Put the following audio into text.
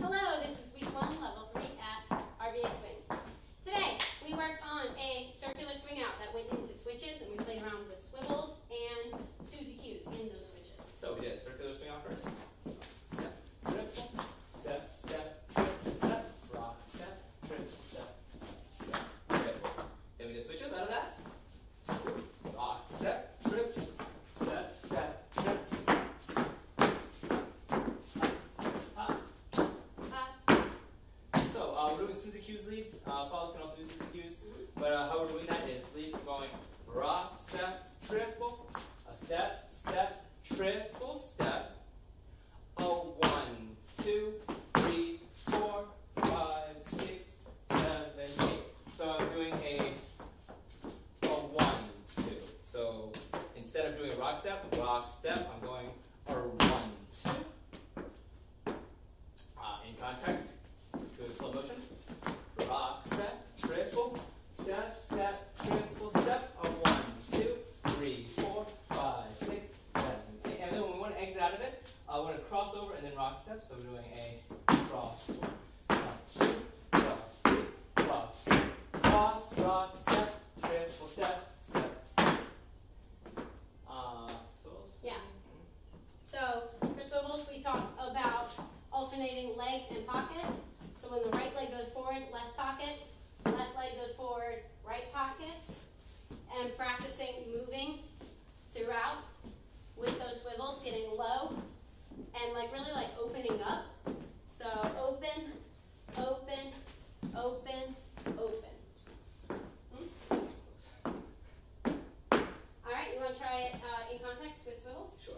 Hello, this is week one, level three at RVA Swing. Today, we worked on a circular swing out that went into switches, and we played around with swivels and Suzy Q's in those switches. So we did a circular swing out first. Step, triple, step, step, triple, step, rock, step, triple, step, step, step, triple. Then we did switches out of that. Rock, step, triple, step, step, triple, step. Ah. Uh, So Suzy Q's leads. Uh, Follows can also do Suzy Q's. But uh, how we're doing that is leads we're going rock, step, triple, a step, step, triple, step. A one, two, three, four, five, six, seven, eight. So I'm doing a a one, two. So instead of doing a rock step, rock step, I'm going one, two. Uh, in context, do a slow motion. Rock, step, triple, step, triple, step. A one, two, three, four, five, six, seven, eight. And then when we want to exit out of it, we're going to cross over and then rock step. So we're doing a cross, cross, cross, cross, cross, rock, step, triple, step, step, step. Uh, swivels? Yeah. So for swivels, we talked about alternating legs and pockets. So when the right leg goes forward, left pocket, like really like opening up. So open, open, open, open. Hmm? All right, you want to try it uh, in context with swivels? Sure.